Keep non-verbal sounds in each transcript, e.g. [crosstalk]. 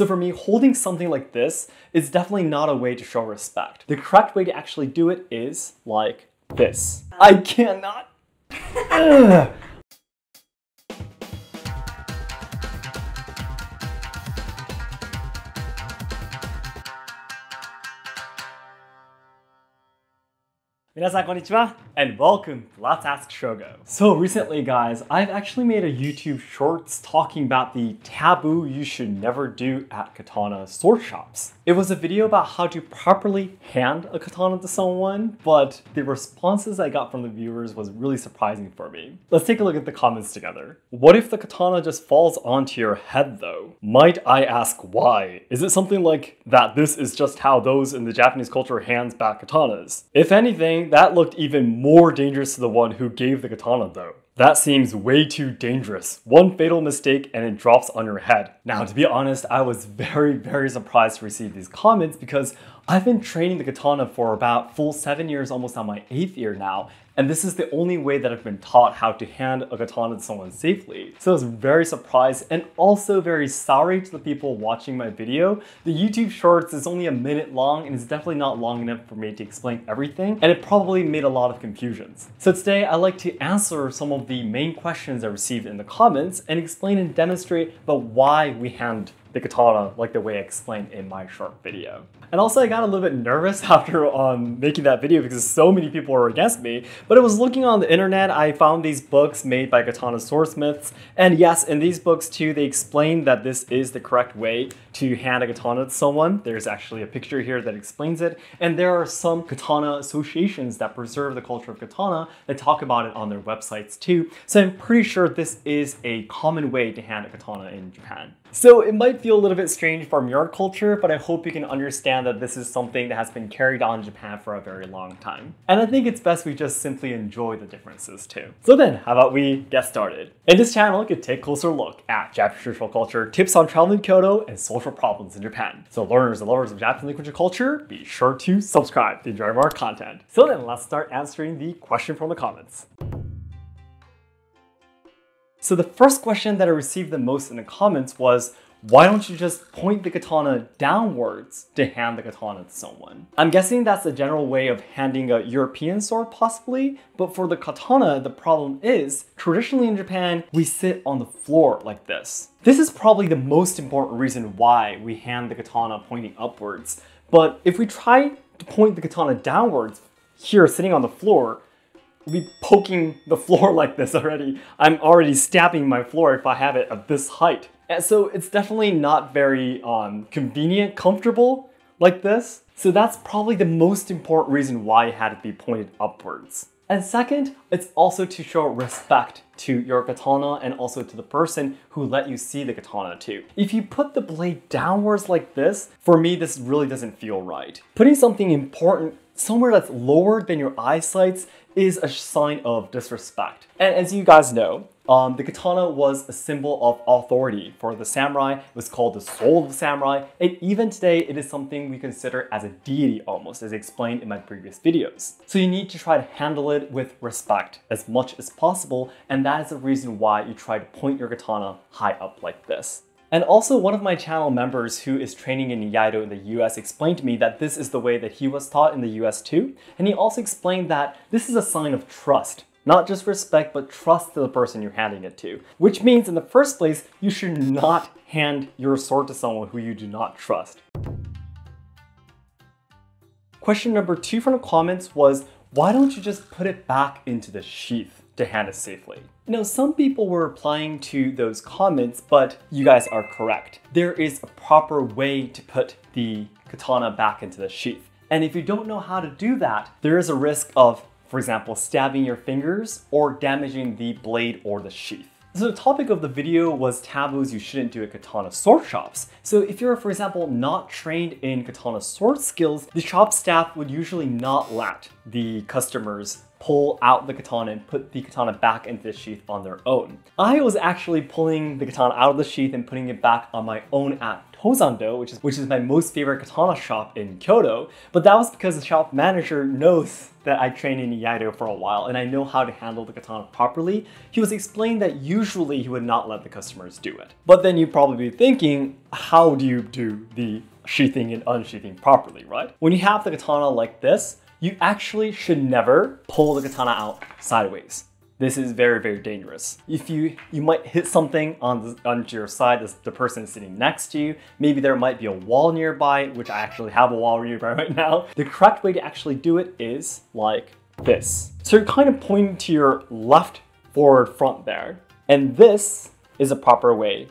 So for me, holding something like this is definitely not a way to show respect. The correct way to actually do it is like this. I cannot. [laughs] [sighs] [laughs] Minasan everyone and welcome to Let's Ask Shogo. So recently guys, I've actually made a YouTube shorts talking about the taboo you should never do at katana sword shops. It was a video about how to properly hand a katana to someone, but the responses I got from the viewers was really surprising for me. Let's take a look at the comments together. What if the katana just falls onto your head though? Might I ask why? Is it something like that this is just how those in the Japanese culture hands back katanas? If anything, that looked even more dangerous to the one who gave the katana though. That seems way too dangerous. One fatal mistake and it drops on your head. Now, to be honest, I was very, very surprised to receive these comments because I've been training the katana for about full seven years, almost on my eighth year now, and this is the only way that I've been taught how to hand a katana to someone safely. So I was very surprised and also very sorry to the people watching my video. The YouTube shorts is only a minute long and it's definitely not long enough for me to explain everything and it probably made a lot of confusions. So today I'd like to answer some of the main questions I received in the comments and explain and demonstrate about why we hand the katana like the way I explained in my short video. And also I got a little bit nervous [laughs] after um, making that video because so many people were against me, but I was looking on the internet, I found these books made by Katana Swordsmiths, and yes, in these books too, they explain that this is the correct way to hand a katana to someone. There's actually a picture here that explains it, and there are some katana associations that preserve the culture of katana that talk about it on their websites too, so I'm pretty sure this is a common way to hand a katana in Japan. So it might feel a little bit strange from your culture, but I hope you can understand that this is something that has been carried on in Japan for a very long time. And I think it's best we just simply enjoy the differences too. So then, how about we get started? In this channel, you can take a closer look at Japanese traditional culture, tips on traveling Kyoto, and social problems in Japan. So learners and lovers of Japanese language and culture, be sure to subscribe to enjoy more content. So then, let's start answering the question from the comments. So the first question that I received the most in the comments was, why don't you just point the katana downwards to hand the katana to someone? I'm guessing that's a general way of handing a European sword possibly, but for the katana, the problem is, traditionally in Japan, we sit on the floor like this. This is probably the most important reason why we hand the katana pointing upwards. But if we try to point the katana downwards, here sitting on the floor, we'll be poking the [laughs] floor like this already. I'm already stabbing my floor if I have it at this height. And so it's definitely not very um, convenient, comfortable like this. So that's probably the most important reason why it had to be pointed upwards. And second, it's also to show respect to your katana and also to the person who let you see the katana too. If you put the blade downwards like this, for me this really doesn't feel right. Putting something important somewhere that's lower than your eyesight is a sign of disrespect. And as you guys know, um, the katana was a symbol of authority for the samurai. It was called the soul of the samurai. And even today, it is something we consider as a deity almost, as explained in my previous videos. So you need to try to handle it with respect as much as possible. And that is the reason why you try to point your katana high up like this. And also one of my channel members who is training in Iaido in the US explained to me that this is the way that he was taught in the US too. And he also explained that this is a sign of trust. Not just respect, but trust to the person you're handing it to. Which means in the first place, you should not hand your sword to someone who you do not trust. Question number two from the comments was, why don't you just put it back into the sheath? to hand it safely. Now, some people were replying to those comments, but you guys are correct. There is a proper way to put the katana back into the sheath. And if you don't know how to do that, there is a risk of, for example, stabbing your fingers or damaging the blade or the sheath. So the topic of the video was taboos you shouldn't do at katana sword shops. So if you're, for example, not trained in katana sword skills, the shop staff would usually not let the customers pull out the katana and put the katana back into the sheath on their own. I was actually pulling the katana out of the sheath and putting it back on my own at Tozando, which is which is my most favorite katana shop in Kyoto. But that was because the shop manager knows that I trained in Iaido for a while and I know how to handle the katana properly. He was explaining that usually he would not let the customers do it. But then you'd probably be thinking, how do you do the sheathing and unsheathing properly, right? When you have the katana like this, you actually should never pull the katana out sideways. This is very, very dangerous. If you you might hit something on the, on your side, as the person sitting next to you. Maybe there might be a wall nearby, which I actually have a wall nearby [laughs] right now. The correct way to actually do it is like this. So you're kind of pointing to your left forward front there. And this is a proper way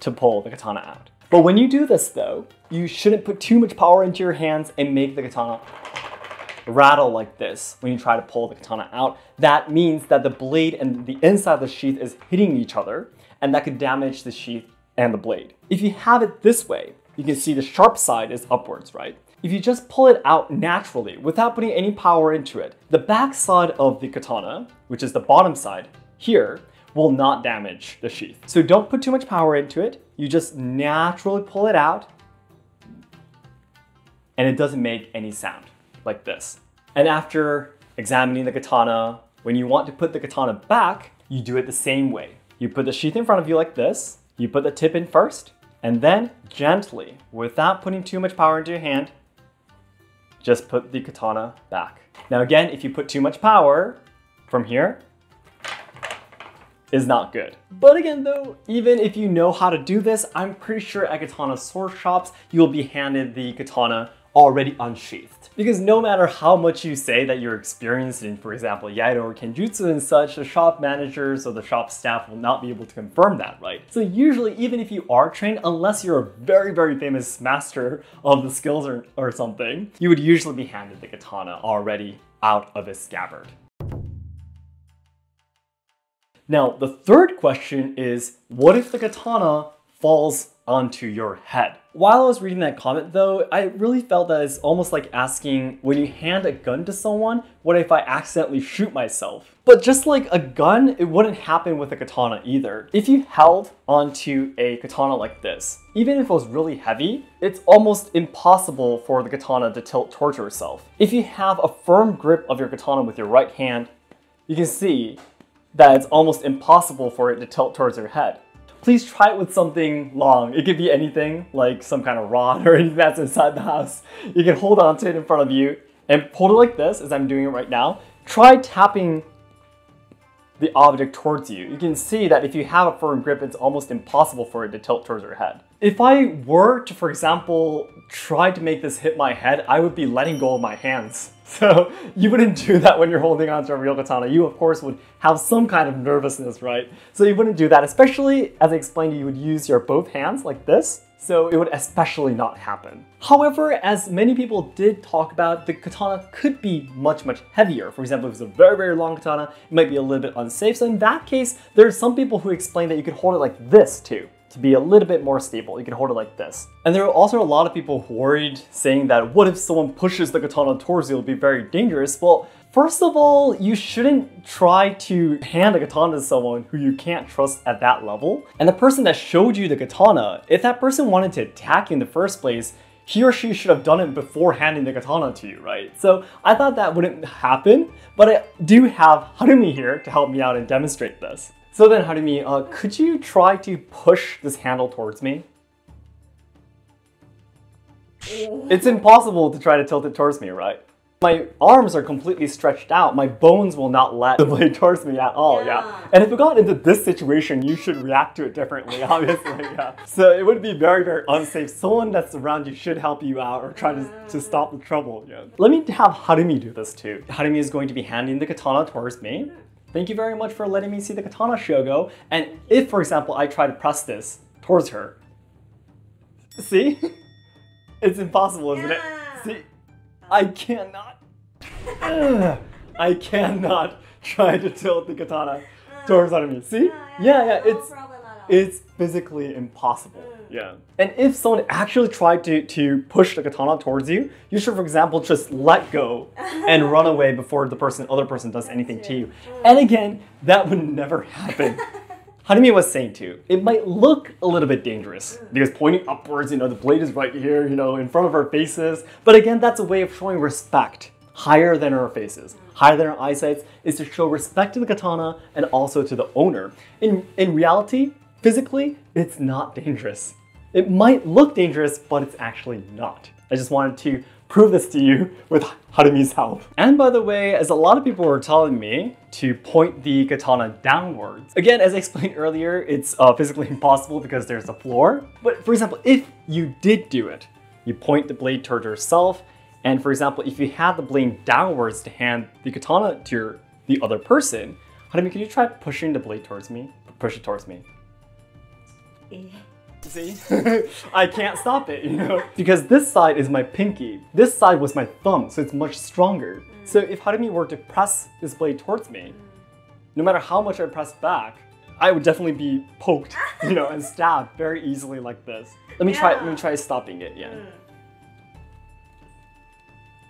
to pull the katana out. But when you do this though, you shouldn't put too much power into your hands and make the katana rattle like this when you try to pull the katana out. That means that the blade and the inside of the sheath is hitting each other and that could damage the sheath and the blade. If you have it this way, you can see the sharp side is upwards, right? If you just pull it out naturally without putting any power into it, the back side of the katana, which is the bottom side here, will not damage the sheath. So don't put too much power into it. You just naturally pull it out and it doesn't make any sound like this. And after examining the katana, when you want to put the katana back, you do it the same way. You put the sheath in front of you like this, you put the tip in first, and then gently, without putting too much power into your hand, just put the katana back. Now again, if you put too much power from here, is not good. But again though, even if you know how to do this, I'm pretty sure at katana sword shops, you'll be handed the katana already unsheathed. Because no matter how much you say that you're experienced in, for example, Iaido or Kenjutsu and such, the shop managers or the shop staff will not be able to confirm that, right? So usually, even if you are trained, unless you're a very, very famous master of the skills or, or something, you would usually be handed the katana already out of its scabbard. Now, the third question is, what if the katana falls onto your head. While I was reading that comment though, I really felt that it's almost like asking, when you hand a gun to someone, what if I accidentally shoot myself? But just like a gun, it wouldn't happen with a katana either. If you held onto a katana like this, even if it was really heavy, it's almost impossible for the katana to tilt towards yourself. If you have a firm grip of your katana with your right hand, you can see that it's almost impossible for it to tilt towards your head please try it with something long. It could be anything, like some kind of rod [laughs] or anything that's inside the house. You can hold on to it in front of you and hold it like this, as I'm doing it right now. Try tapping the object towards you. You can see that if you have a firm grip, it's almost impossible for it to tilt towards your head. If I were to, for example, try to make this hit my head, I would be letting go of my hands. [laughs] So you wouldn't do that when you're holding onto a real katana. You, of course, would have some kind of nervousness, right? So you wouldn't do that, especially, as I explained, you would use your both hands like this. So it would especially not happen. However, as many people did talk about, the katana could be much, much heavier. For example, if it's a very, very long katana, it might be a little bit unsafe. So in that case, there are some people who explain that you could hold it like this too to be a little bit more stable. You can hold it like this. And there are also a lot of people worried saying that what if someone pushes the katana towards you, it'll be very dangerous. Well, first of all, you shouldn't try to hand a katana to someone who you can't trust at that level. And the person that showed you the katana, if that person wanted to attack you in the first place, he or she should have done it before handing the katana to you, right? So I thought that wouldn't happen, but I do have Harumi here to help me out and demonstrate this. So then Harumi, uh, could you try to push this handle towards me? It's impossible to try to tilt it towards me, right? My arms are completely stretched out. My bones will not let the blade towards me at all, yeah. yeah. And if it got into this situation, you should react to it differently, [laughs] obviously, yeah. So it would be very, very unsafe. Someone that's around you should help you out or try to, to stop the trouble, yeah. Let me have Harumi do this too. Harumi is going to be handing the katana towards me. Thank you very much for letting me see the katana shogo. And if, for example, I try to press this towards her, see? [laughs] it's impossible, isn't it? See? I cannot. [laughs] I cannot try to tilt the katana uh, towards me. See? Uh, yeah, yeah, it's it's physically impossible. Yeah. And if someone actually tried to, to push the katana towards you, you should, for example, just let go and run [laughs] away before the person, other person does anything to you. Mm. And again, that would never happen. [laughs] Harumi was saying too, it might look a little bit dangerous mm. because pointing upwards, you know, the blade is right here, you know, in front of our faces. But again, that's a way of showing respect higher than our faces, mm. higher than our eyesight, is to show respect to the katana and also to the owner. In, in reality, physically, it's not dangerous. It might look dangerous, but it's actually not. I just wanted to prove this to you with Harumi's help. And by the way, as a lot of people were telling me to point the katana downwards. Again, as I explained earlier, it's uh, physically [laughs] impossible because there's a floor. But for example, if you did do it, you point the blade towards yourself, and for example, if you had the blade downwards to hand the katana to your, the other person, Harumi, can you try pushing the blade towards me? Push it towards me. Eh. See? [laughs] I can't stop it, you know? Because this side is my pinky. This side was my thumb, so it's much stronger. Mm. So if Harumi were to press this blade towards me, mm. no matter how much I press back, I would definitely be poked, [laughs] you know, and stabbed very easily like this. Let me try let me try stopping it, yeah. Mm.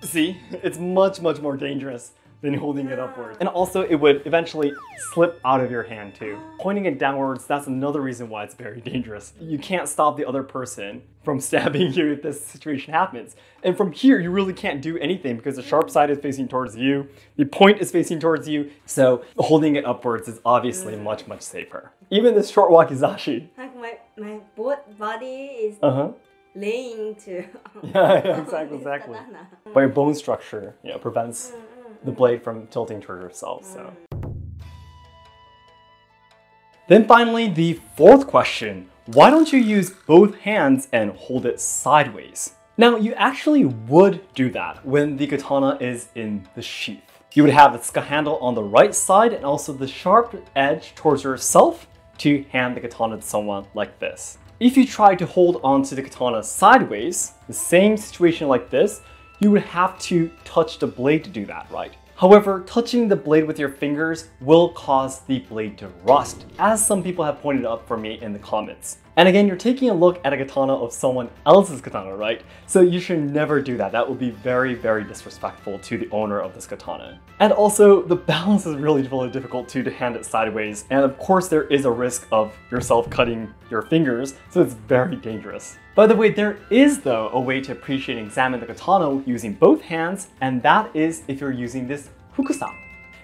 See? It's much, much more dangerous than holding it upwards. And also, it would eventually slip out of your hand too. Pointing it downwards, that's another reason why it's very dangerous. You can't stop the other person from [laughs] stabbing you if this situation happens. And from here, you really can't do anything because the sharp side is facing towards you, the point is facing towards you, so holding it upwards is obviously much, much safer. Even this short wakizashi. [laughs] Like my my both body is Uh-huh. laying to. [laughs] Yeah, yeah, exactly, exactly. But your bone structure, you know, prevents the blade from tilting toward yourself. So. Mm. Then finally, the fourth question. Why don't you use both hands and hold it sideways? Now, you actually would do that when the katana is in the sheath. You would have the handle on the right side and also the sharp edge towards yourself to hand the katana to someone like this. If you try to hold onto the katana sideways, the same situation like this, you would have to touch the blade to do that, right? However, touching the blade with your fingers will cause the blade to rust, as some people have pointed out for me in the comments. And again, you're taking a look at a katana of someone else's katana, right? So you should never do that. That would be very, very disrespectful to the owner of this katana. And also, the balance is really, really difficult too to hand it sideways. And of course, there is a risk of yourself cutting your fingers, so it's very dangerous. By the way, there is though a way to appreciate and examine the katana using both hands, and that is if you're using this fukusa.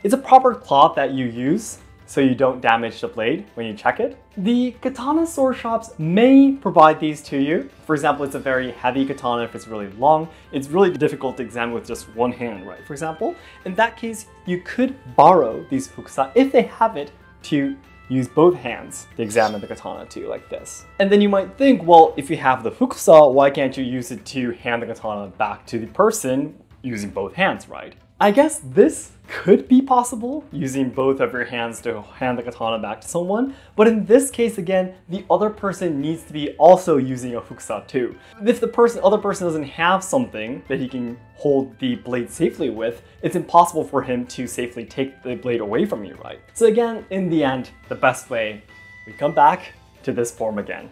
It's a proper cloth that you use so you don't damage the blade when you check it. The katana sword shops may provide these to you. For example, it's a very heavy katana if it's really long. It's really difficult to examine with just one hand, right? For example, in that case, you could borrow these fukusa if they have it to use both hands to examine the katana too, like this. And then you might think, well, if you have the fukusa, why can't you use it to hand the katana back to the person using both hands, right? I guess this could be possible using both of your hands to hand the katana back to someone, but in this case again, the other person needs to be also using a fukusa too. If the person, other person doesn't have something that he can hold the blade safely with, it's impossible for him to safely take the blade away from you, right? So again, in the end, the best way, we come back to this form again.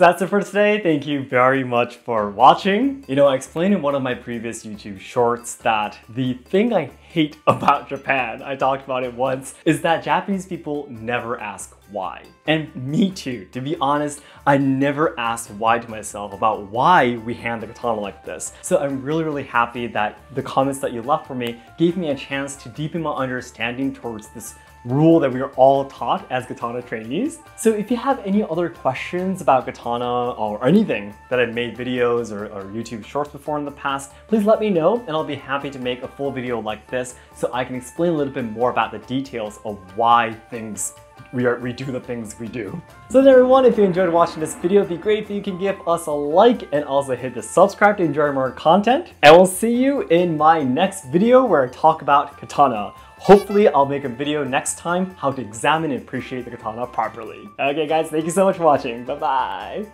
So that's it for today. Thank you very much for watching. You know, I explained in one of my previous YouTube shorts that the thing I hate [laughs] about Japan, I talked about it once, is that Japanese people never ask why. And me too, to be honest, I never asked why to myself about why we hand the katana like this. So I'm really, really happy that the comments that you left for me gave me a chance to deepen my understanding towards this rule that we are all taught as katana trainees. So if you have any other questions about katana or anything that I've made videos or, or YouTube shorts before in the past, please let me know and I'll be happy to make a full video like this so I can explain a little bit more about the details of why things we, are, we do the things we do. So then everyone, if you enjoyed watching this video, it'd be great if you can give us a like and also hit the subscribe to enjoy more content. And we'll see you in my next video where I talk about katana. Hopefully I'll make a video next time how to examine and appreciate the katana properly. Okay guys, thank you so much for watching. Bye bye.